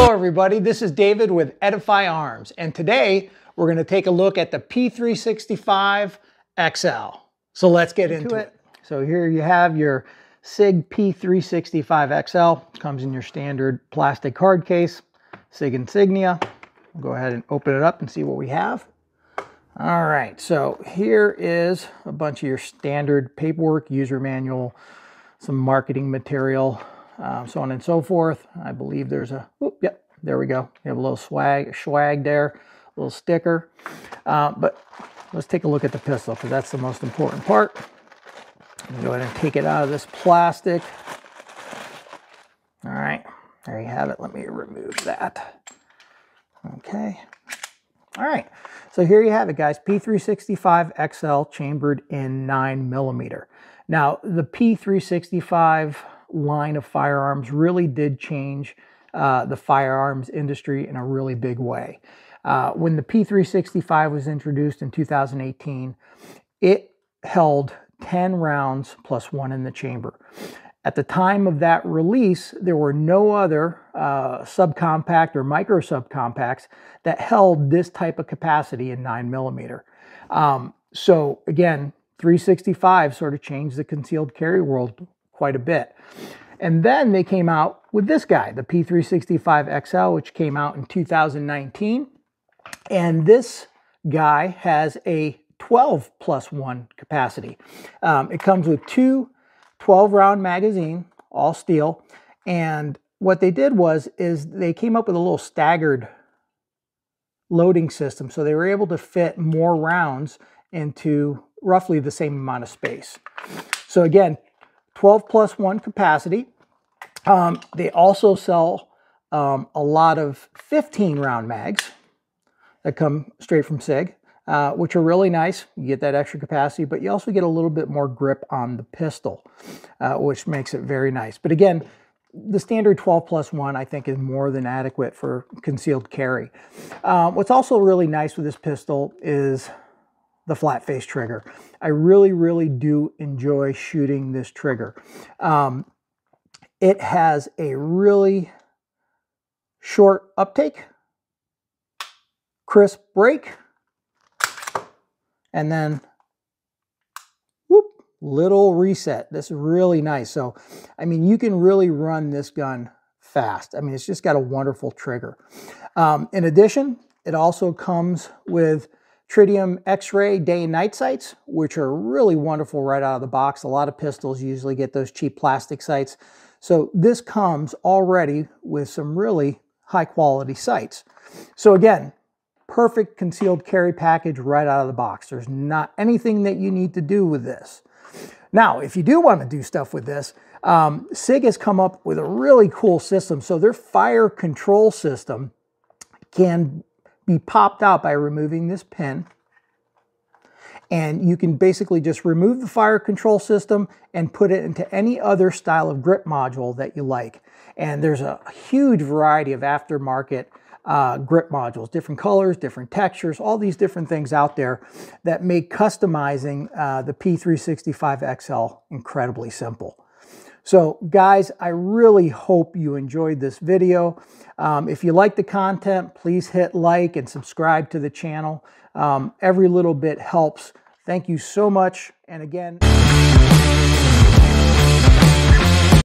Hello everybody, this is David with Edify Arms and today we're going to take a look at the P365 XL. So let's get into, it. it. So here you have your SIG P365 XL. Comes in your standard plastic hard case, SIG insignia. We'll go ahead and open it up and see what we have. All right, so here is a bunch of your standard paperwork, user manual, some marketing material, um, so on and so forth. I believe there's a, whoop, yep, there we go. We have a little swag, swag there, a little sticker. Uh, but let's take a look at the pistol because that's the most important part. Go ahead and take it out of this plastic. All right, there you have it. Let me remove that. Okay. All right, so here you have it, guys. P365 XL chambered in 9 millimeter. Now, the P365 line of firearms really did change uh, the firearms industry in a really big way. Uh, when the P365 was introduced in 2018, it held 10 rounds plus one in the chamber. At the time of that release, there were no other uh, subcompact or micro subcompacts that held this type of capacity in 9 millimeter. Um, so again, 365 sort of changed the concealed carry world quite a bit. And then they came out with this guy, the P365 XL, which came out in 2019. And this guy has a 12 plus one capacity. Um, it comes with two 12 round magazine, all steel. And what they did was, is they came up with a little staggered loading system. So they were able to fit more rounds into roughly the same amount of space. So again, 12 plus one capacity. Um, they also sell um, a lot of 15 round mags that come straight from SIG uh, which are really nice. You get that extra capacity, but you also get a little bit more grip on the pistol, uh, which makes it very nice. But again, the standard 12 plus 1 I think is more than adequate for concealed carry. Uh, what's also really nice with this pistol is the flat face trigger. I really, really do enjoy shooting this trigger. Um, it has a really short uptake, crisp break, and then whoop, little reset. This is really nice. So, I mean, you can really run this gun fast. I mean, it's just got a wonderful trigger. Um, in addition, it also comes with tritium X-ray day and night sights, which are really wonderful right out of the box. A lot of pistols usually get those cheap plastic sights. So this comes already with some really high quality sights. So again, perfect concealed carry package right out of the box. There's not anything that you need to do with this. Now, if you do want to do stuff with this, um, SIG has come up with a really cool system. So their fire control system can be popped out by removing this pin. And you can basically just remove the fire control system and put it into any other style of grip module that you like. And there's a huge variety of aftermarket uh, grip modules, different colors, different textures, all these different things out there that make customizing uh, the P365 XL incredibly simple. So guys, I really hope you enjoyed this video. Um, if you like the content, please hit like and subscribe to the channel. Um, every little bit helps. Thank you so much. And again...